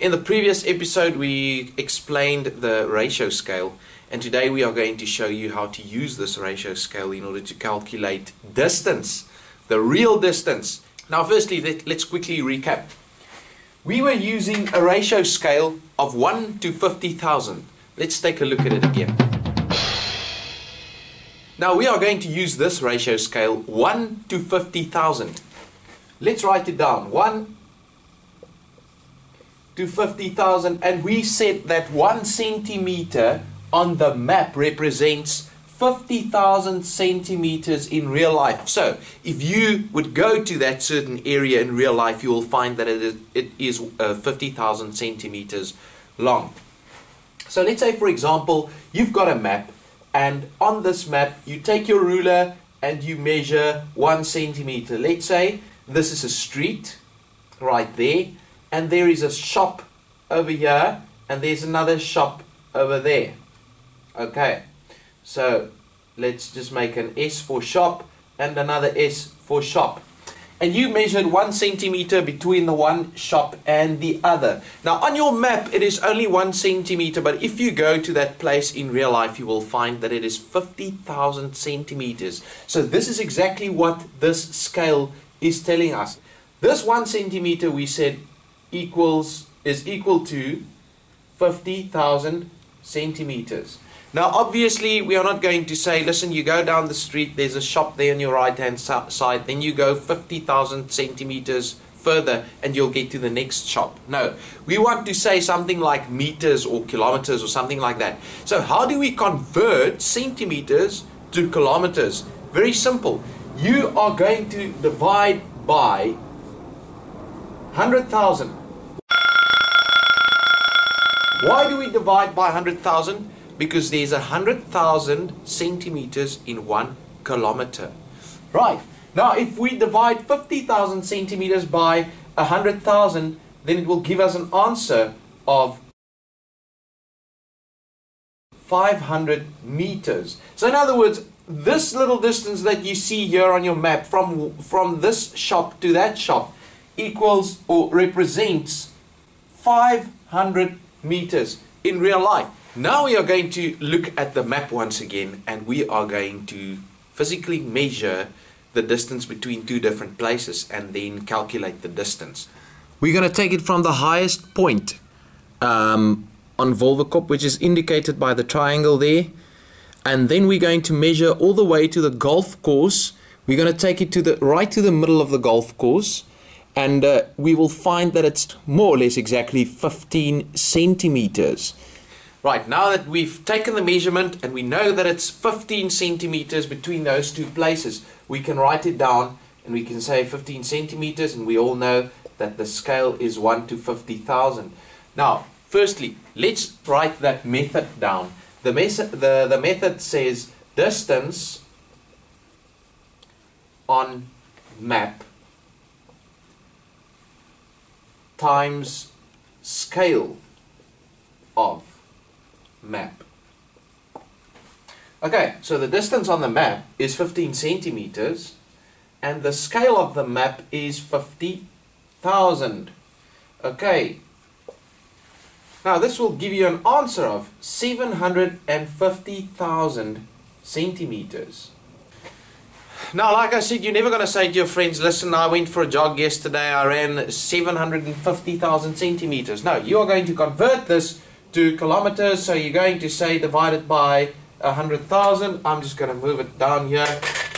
In the previous episode we explained the ratio scale and today we are going to show you how to use this ratio scale in order to calculate distance, the real distance. Now firstly let, let's quickly recap. We were using a ratio scale of 1 to 50,000. Let's take a look at it again. Now we are going to use this ratio scale 1 to 50,000. Let's write it down. 1 to 50,000 and we said that 1 centimeter on the map represents 50,000 centimeters in real life. So, if you would go to that certain area in real life, you will find that it is, it is uh, 50,000 centimeters long. So, let's say, for example, you've got a map, and on this map, you take your ruler and you measure one centimeter. Let's say this is a street right there, and there is a shop over here, and there's another shop over there. Okay, so let's just make an S for shop and another S for shop. And you measured one centimeter between the one shop and the other. Now on your map it is only one centimeter, but if you go to that place in real life, you will find that it is 50,000 centimeters. So this is exactly what this scale is telling us. This one centimeter we said equals is equal to 50,000 centimeters. Now, obviously, we are not going to say, listen, you go down the street, there's a shop there on your right hand side, then you go 50,000 centimeters further and you'll get to the next shop. No, we want to say something like meters or kilometers or something like that. So, how do we convert centimeters to kilometers? Very simple. You are going to divide by 100,000. Why do we divide by 100,000? because there's a hundred thousand centimeters in one kilometer. Right. Now, if we divide 50,000 centimeters by a hundred thousand, then it will give us an answer of 500 meters. So in other words, this little distance that you see here on your map from, from this shop to that shop equals or represents 500 meters in real life. Now we are going to look at the map once again and we are going to physically measure the distance between two different places and then calculate the distance. We're going to take it from the highest point um, on Wolvenkop which is indicated by the triangle there and then we're going to measure all the way to the golf course. We're going to take it to the right to the middle of the golf course and uh, we will find that it's more or less exactly 15 centimeters. Right, now that we've taken the measurement and we know that it's 15 centimeters between those two places, we can write it down and we can say 15 centimeters and we all know that the scale is 1 to 50,000. Now, firstly, let's write that method down. The, the, the method says distance on map times scale of map. Okay, so the distance on the map is 15 centimeters and the scale of the map is 50,000. Okay, now this will give you an answer of 750,000 centimeters. Now, like I said, you're never going to say to your friends, listen, I went for a jog yesterday, I ran 750,000 centimeters. No, you are going to convert this to kilometers. So you're going to say divided by 100,000. I'm just going to move it down here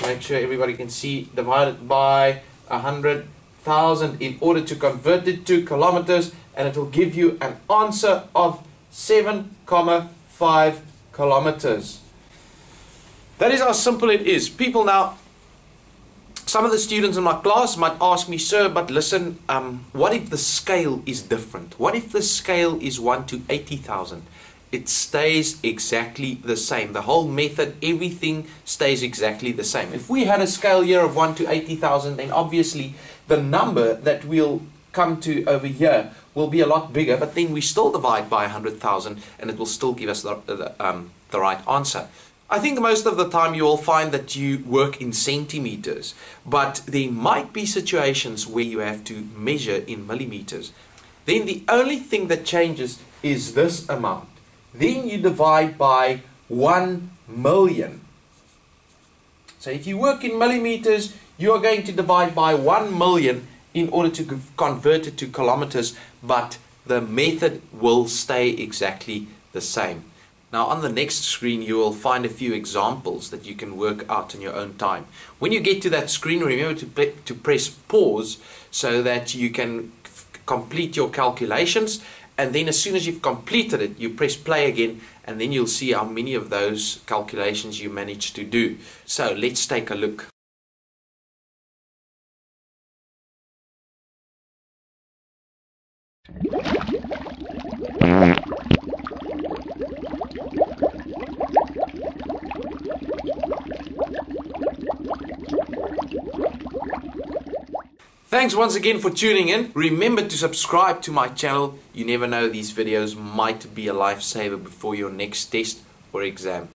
make sure everybody can see divided by 100,000 in order to convert it to kilometers and it will give you an answer of 7,5 kilometers. That is how simple it is. People now some of the students in my class might ask me, sir, but listen, um, what if the scale is different? What if the scale is 1 to 80,000? It stays exactly the same. The whole method, everything stays exactly the same. If we had a scale here of 1 to 80,000, then obviously the number that we'll come to over here will be a lot bigger, but then we still divide by 100,000 and it will still give us the, the, um, the right answer. I think most of the time you will find that you work in centimeters, but there might be situations where you have to measure in millimeters. then the only thing that changes is this amount. Then you divide by 1 million. So if you work in millimeters, you are going to divide by 1 million in order to convert it to kilometers, but the method will stay exactly the same. Now on the next screen you will find a few examples that you can work out in your own time. When you get to that screen remember to, to press pause so that you can complete your calculations and then as soon as you've completed it you press play again and then you'll see how many of those calculations you managed to do. So let's take a look. Thanks once again for tuning in. Remember to subscribe to my channel. You never know, these videos might be a lifesaver before your next test or exam.